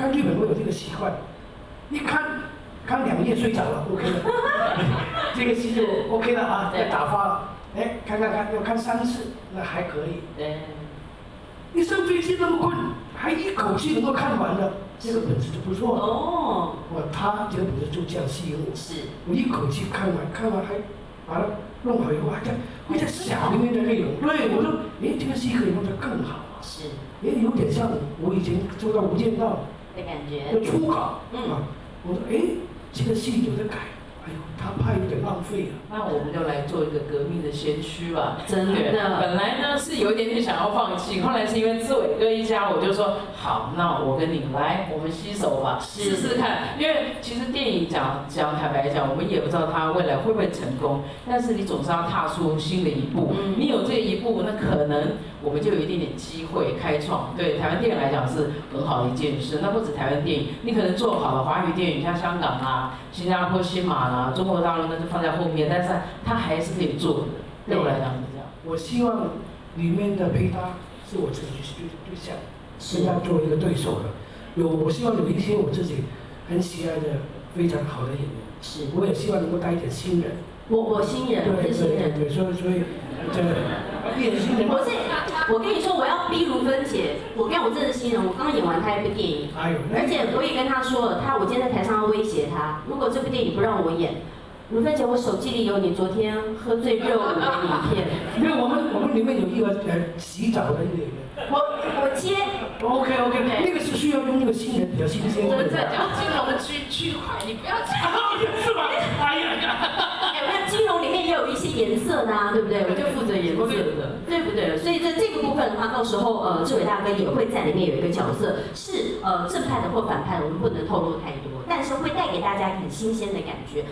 看日本会有这个习惯，一看看两页睡着了，OK 了，这个戏就 OK 了啊，对要打发了。哎，看看看，要看三次，那还可以。对，你上飞机那么困，还一口气能够看完了，这个本事就不错了。哦，我他这个本事就这样吸引我，是，我一口气看完，看完还把它弄好以后，还在会在想里面的内容。对，我说，哎，这个戏可以弄得更好啊。是也有点像我以前做到《无间道的感》觉。嗯。啊，我说，哎，这个戏有的改，哎呦，他怕有点浪费啊。那我们就来做一个革命的先驱吧。真对，的，本来呢是有一点点想要放弃，后来是因为志伟哥一家，我就说好，那我跟你来，我们携手吧，试试看。因为其实电影讲讲坦白讲，我们也不知道它未来会不会成功，但是你总是要踏出新的一步。嗯你有这一步，那可能我们就有一点点机会开创。对台湾电影来讲是很好的一件事。那不止台湾电影，你可能做好了华语电影，像香港啊、新加坡、新马啦、中国大陆那就放在后面，但是他还是可以做的。对我来讲是这样。我希望里面的配搭是我自己去对对象，是跟他做一个对手的。有，我希望有一些我自己很喜爱的非常好的演员，是我也希望能够带一点新人。我我新人，我对是新人。对对，所以所以这演新人，我是，我跟你说，我要逼如芬姐。我跟我真的是新人，我刚演完她一部电影，哎，而且我也跟她说了，她我今天在台上要威胁她，如果这部电影不让我演，如芬姐，我手机里有你昨天喝醉热舞的影片，因为我们我们里面有一个呃洗澡的那个我我接，，OK OK，那个是需要用那个新人比较新鲜。我们在讲金融区区块，你不要讲。是吧？哎呀，哎，我看金融里面也有一些颜色的啊，对不对？我就负责颜色的，对不对？所以在这个部分的话，到时候呃，志伟大哥也会在里面有一个角色，是呃正派的或反派的，我们不能透露太多，但是会带给大家很新鲜的感觉。